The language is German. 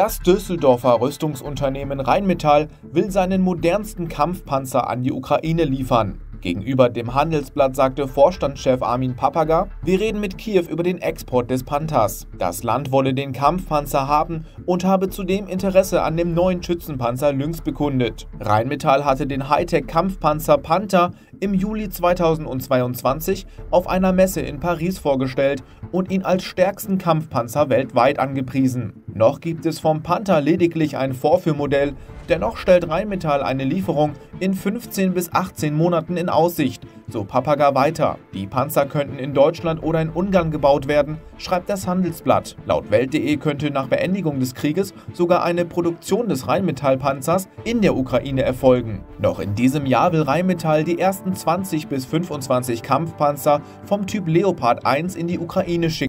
Das Düsseldorfer Rüstungsunternehmen Rheinmetall will seinen modernsten Kampfpanzer an die Ukraine liefern. Gegenüber dem Handelsblatt sagte Vorstandschef Armin Papaga, wir reden mit Kiew über den Export des Panthers. Das Land wolle den Kampfpanzer haben und habe zudem Interesse an dem neuen Schützenpanzer Lynx bekundet. Rheinmetall hatte den Hightech-Kampfpanzer Panther im Juli 2022 auf einer Messe in Paris vorgestellt und ihn als stärksten Kampfpanzer weltweit angepriesen. Noch gibt es vom Panther lediglich ein Vorführmodell, dennoch stellt Rheinmetall eine Lieferung in 15 bis 18 Monaten in Aussicht, so Papaga weiter. Die Panzer könnten in Deutschland oder in Ungarn gebaut werden, schreibt das Handelsblatt. Laut Welt.de könnte nach Beendigung des Krieges sogar eine Produktion des Rheinmetall-Panzers in der Ukraine erfolgen. Noch in diesem Jahr will Rheinmetall die ersten 20 bis 25 Kampfpanzer vom Typ Leopard 1 in die Ukraine schicken.